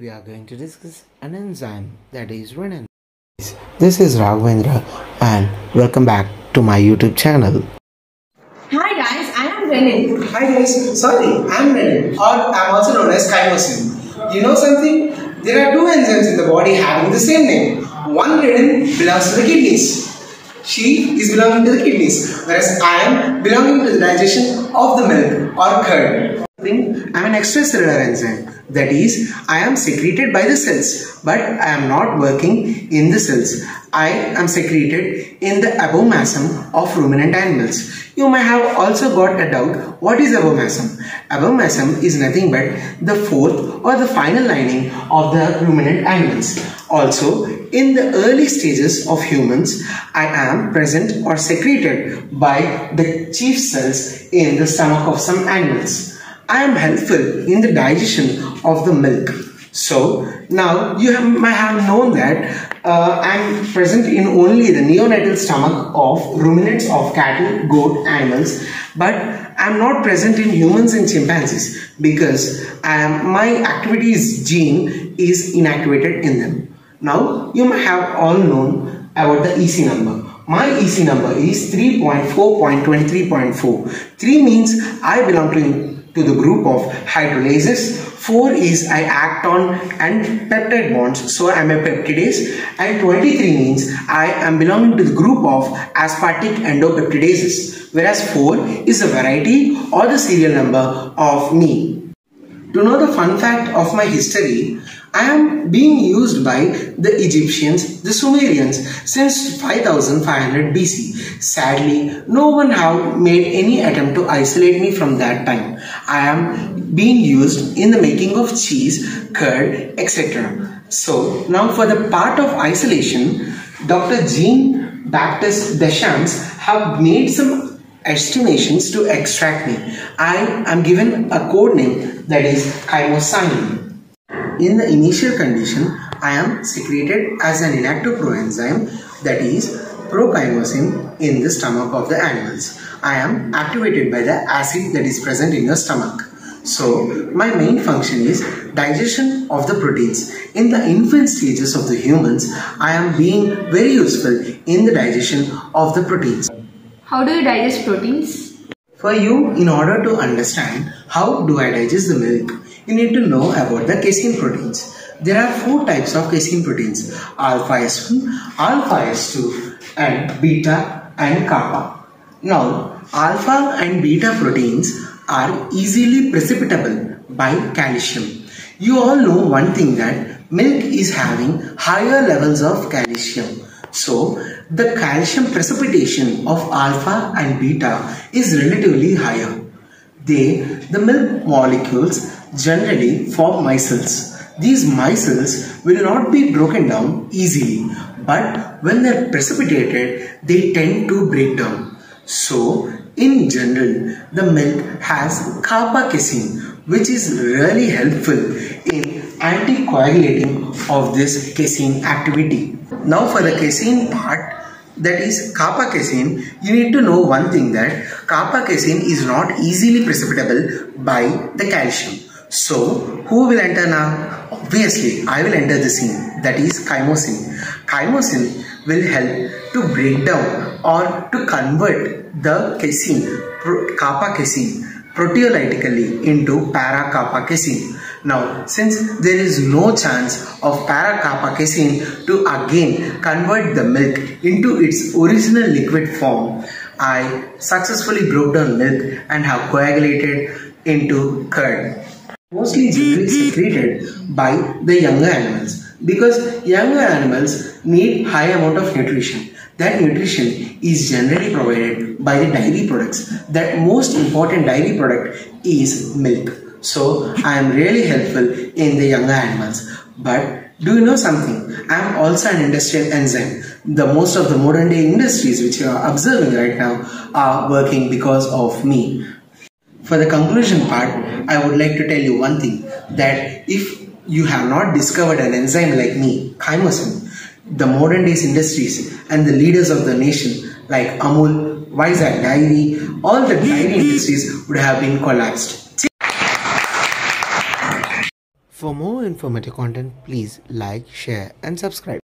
We are going to discuss an enzyme that is rennin. This is Raghavendra and welcome back to my YouTube channel. Hi guys, I am Rennin. Hi guys, sorry, I'm Rennin, or I'm also known as chymosin. You know something? There are two enzymes in the body having the same name. One renin belongs to the kidneys. She is belonging to the kidneys, whereas I am belonging to the digestion of the milk or curd. I am an extracellular enzyme. That is, I am secreted by the cells, but I am not working in the cells. I am secreted in the abomasum of ruminant animals. You may have also got a doubt, what is abomasum? Abomasum is nothing but the fourth or the final lining of the ruminant animals. Also, in the early stages of humans, I am present or secreted by the chief cells in the stomach of some animals. I am helpful in the digestion of the milk. So now you have, might have known that uh, I am present in only the neonatal stomach of ruminants of cattle, goat, animals, but I am not present in humans and chimpanzees because am, my activities gene is inactivated in them. Now you may have all known about the EC number. My EC number is 3.4.23.4. 3 means I belong to to the group of hydrolases. 4 is I act on and peptide bonds, so I am a peptidase. And 23 means I am belonging to the group of aspartic endopeptidases, whereas 4 is the variety or the serial number of me. To know the fun fact of my history, I am being used by the Egyptians, the Sumerians since 5500 BC. Sadly, no one have made any attempt to isolate me from that time. I am being used in the making of cheese, curd, etc. So now for the part of isolation, Dr. Jean Baptiste Deschamps have made some estimations to extract me. I am given a code name that is chymosin. In the initial condition, I am secreted as an inactive proenzyme that is prochymosin in the stomach of the animals. I am activated by the acid that is present in your stomach. So, my main function is digestion of the proteins. In the infant stages of the humans, I am being very useful in the digestion of the proteins. How do you digest proteins? For you, in order to understand how do I digest the milk, you need to know about the casein proteins. There are four types of casein proteins alpha S1, alpha S2 and beta and kappa. Now alpha and beta proteins are easily precipitable by calcium. You all know one thing that milk is having higher levels of calcium. So the calcium precipitation of alpha and beta is relatively higher. They, the milk molecules generally form micelles. These micelles will not be broken down easily, but when they are precipitated, they tend to break down. So, in general, the milk has kappa casein, which is really helpful in anticoagulating of this casein activity. Now for the casein part, that is kappa casein, you need to know one thing that kappa casein is not easily precipitable by the calcium. So, who will enter now? Obviously, I will enter the scene. That is chymosin. Chymosin will help to break down or to convert the casein, kappa casein, proteolytically into para kappa casein. Now, since there is no chance of para kappa casein to again convert the milk into its original liquid form, I successfully broke down milk and have coagulated into curd. Mostly generally secreted by the younger animals because younger animals need high amount of nutrition. That nutrition is generally provided by the dairy products. That most important dairy product is milk so i am really helpful in the younger animals. But do you know something? I am also an industrial enzyme. The most of the modern day industries which you are observing right now are working because of me. For the conclusion part, I would like to tell you one thing that if you have not discovered an enzyme like me, chymosin, the modern days industries and the leaders of the nation like Amul, Vizag Dairy, all the dairy industries would have been collapsed. For more informative content, please like, share and subscribe.